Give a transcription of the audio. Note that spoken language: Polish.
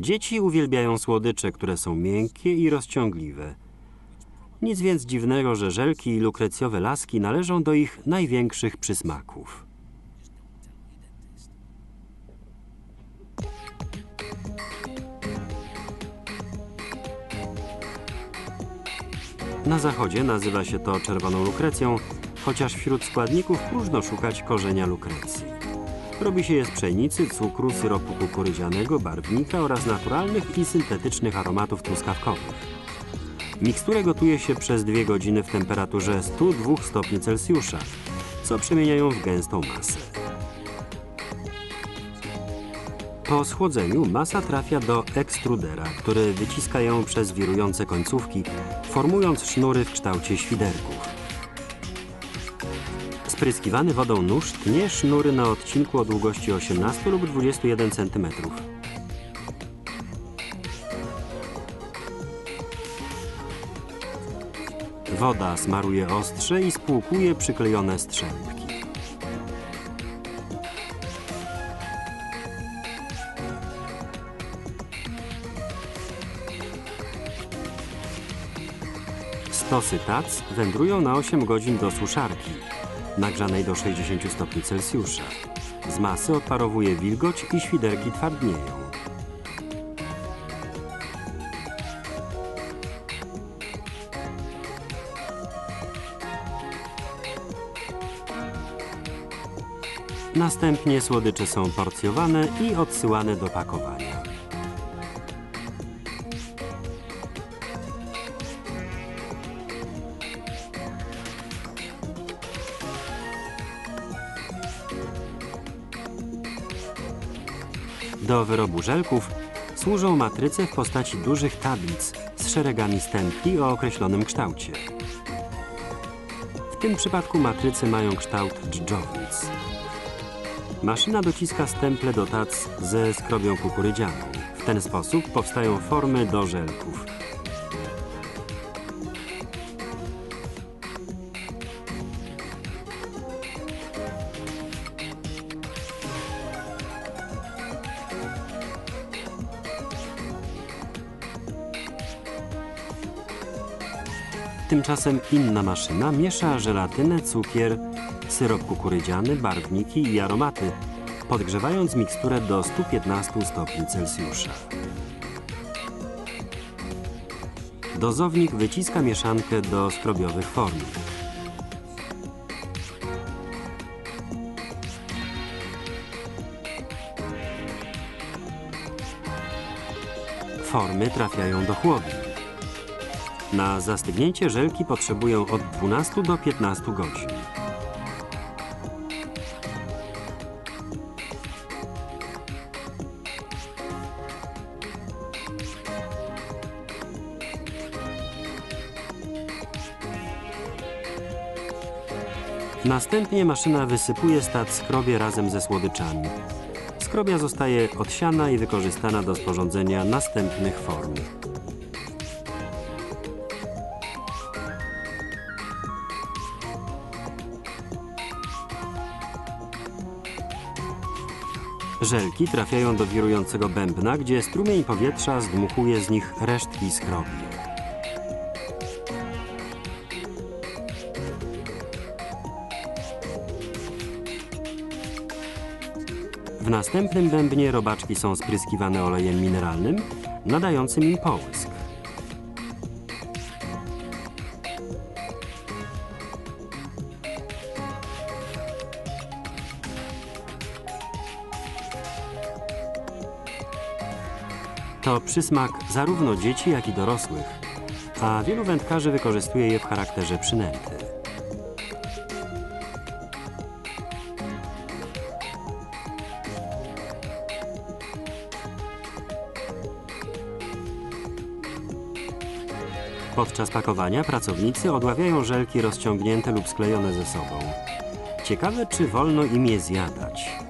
Dzieci uwielbiają słodycze, które są miękkie i rozciągliwe. Nic więc dziwnego, że żelki i lukrecjowe laski należą do ich największych przysmaków. Na zachodzie nazywa się to czerwoną lukrecją, chociaż wśród składników próżno szukać korzenia lukrecji. Robi się je z pszenicy, cukru, syropu kukurydzianego, barwnika oraz naturalnych i syntetycznych aromatów truskawkowych. Miksturę gotuje się przez dwie godziny w temperaturze 102 stopni Celsjusza, co przemieniają w gęstą masę. Po schłodzeniu masa trafia do ekstrudera, który wyciska ją przez wirujące końcówki, formując sznury w kształcie świderków. Spryskiwany wodą nóż tnie sznury na odcinku o długości 18 lub 21 cm. Woda smaruje ostrze i spłukuje przyklejone strzępki. Stosy tac wędrują na 8 godzin do suszarki, nagrzanej do 60 stopni Celsjusza. Z masy odparowuje wilgoć i świderki twardnieją. Następnie słodycze są porcjowane i odsyłane do pakowania. Do wyrobu żelków służą matryce w postaci dużych tablic z szeregami stempli o określonym kształcie. W tym przypadku matryce mają kształt dżdżownic. Maszyna dociska stemple do tac ze skrobią kukurydzianą. W ten sposób powstają formy do żelków. Tymczasem inna maszyna miesza żelatynę, cukier, syrop kukurydziany, barwniki i aromaty, podgrzewając miksturę do 115 stopni Celsjusza. Dozownik wyciska mieszankę do skrobiowych form. Formy trafiają do chłodni. Na zastygnięcie żelki potrzebują od 12 do 15 godzin. Następnie maszyna wysypuje stat skrobie razem ze słodyczami. Skrobia zostaje odsiana i wykorzystana do sporządzenia następnych form. Żelki trafiają do wirującego bębna, gdzie strumień powietrza zdmuchuje z nich resztki skrobi. W następnym bębnie robaczki są spryskiwane olejem mineralnym, nadającym im połysk. To przysmak zarówno dzieci, jak i dorosłych, a wielu wędkarzy wykorzystuje je w charakterze przynęty. Podczas pakowania pracownicy odławiają żelki rozciągnięte lub sklejone ze sobą. Ciekawe, czy wolno im je zjadać.